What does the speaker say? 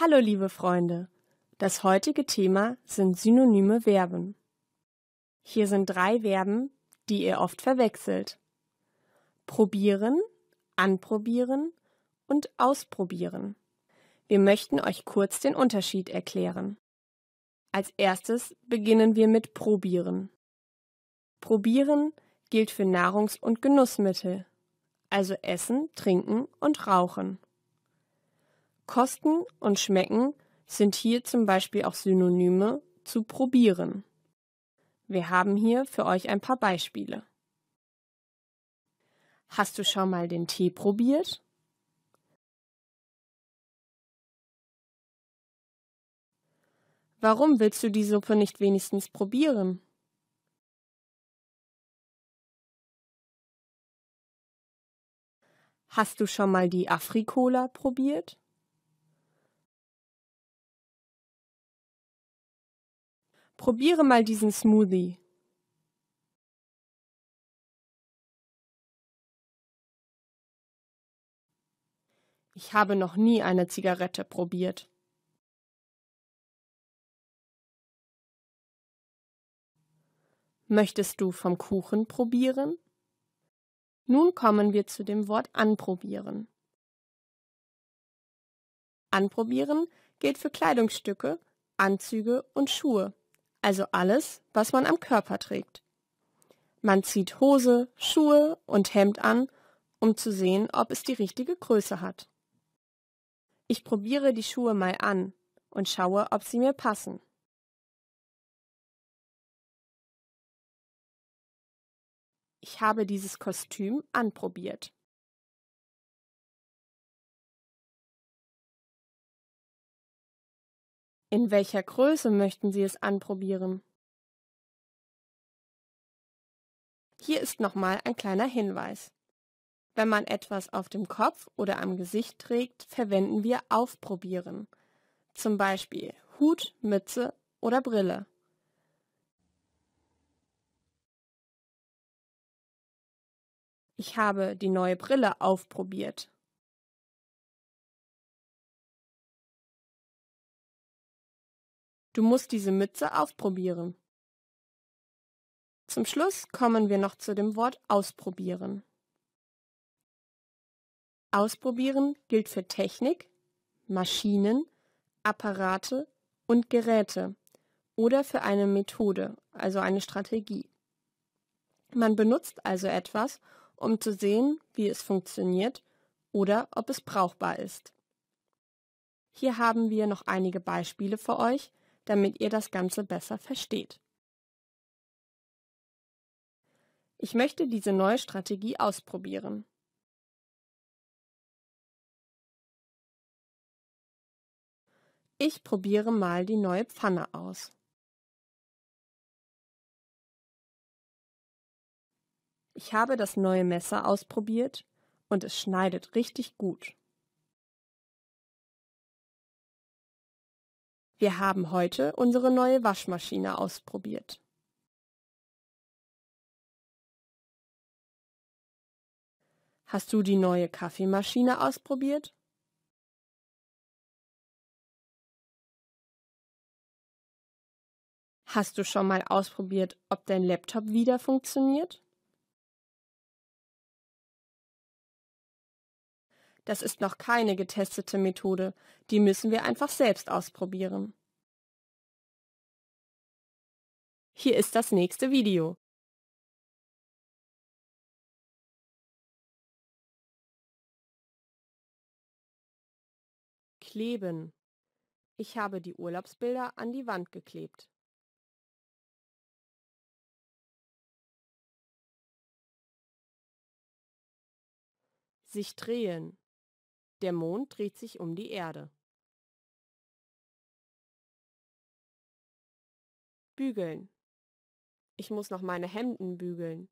Hallo liebe Freunde, das heutige Thema sind synonyme Verben. Hier sind drei Verben, die ihr oft verwechselt. Probieren, anprobieren und ausprobieren. Wir möchten euch kurz den Unterschied erklären. Als erstes beginnen wir mit probieren. Probieren gilt für Nahrungs- und Genussmittel, also Essen, Trinken und Rauchen. Kosten und Schmecken sind hier zum Beispiel auch Synonyme zu probieren. Wir haben hier für euch ein paar Beispiele. Hast du schon mal den Tee probiert? Warum willst du die Suppe nicht wenigstens probieren? Hast du schon mal die Afrikola probiert? Probiere mal diesen Smoothie. Ich habe noch nie eine Zigarette probiert. Möchtest du vom Kuchen probieren? Nun kommen wir zu dem Wort anprobieren. Anprobieren gilt für Kleidungsstücke, Anzüge und Schuhe also alles, was man am Körper trägt. Man zieht Hose, Schuhe und Hemd an, um zu sehen, ob es die richtige Größe hat. Ich probiere die Schuhe mal an und schaue, ob sie mir passen. Ich habe dieses Kostüm anprobiert. In welcher Größe möchten Sie es anprobieren? Hier ist nochmal ein kleiner Hinweis. Wenn man etwas auf dem Kopf oder am Gesicht trägt, verwenden wir aufprobieren. Zum Beispiel Hut, Mütze oder Brille. Ich habe die neue Brille aufprobiert. Du musst diese Mütze ausprobieren. Zum Schluss kommen wir noch zu dem Wort ausprobieren. Ausprobieren gilt für Technik, Maschinen, Apparate und Geräte oder für eine Methode, also eine Strategie. Man benutzt also etwas, um zu sehen, wie es funktioniert oder ob es brauchbar ist. Hier haben wir noch einige Beispiele für euch, damit ihr das Ganze besser versteht. Ich möchte diese neue Strategie ausprobieren. Ich probiere mal die neue Pfanne aus. Ich habe das neue Messer ausprobiert und es schneidet richtig gut. Wir haben heute unsere neue Waschmaschine ausprobiert. Hast du die neue Kaffeemaschine ausprobiert? Hast du schon mal ausprobiert, ob dein Laptop wieder funktioniert? Das ist noch keine getestete Methode, die müssen wir einfach selbst ausprobieren. Hier ist das nächste Video. Kleben. Ich habe die Urlaubsbilder an die Wand geklebt. Sich drehen. Der Mond dreht sich um die Erde. Bügeln. Ich muss noch meine Hemden bügeln.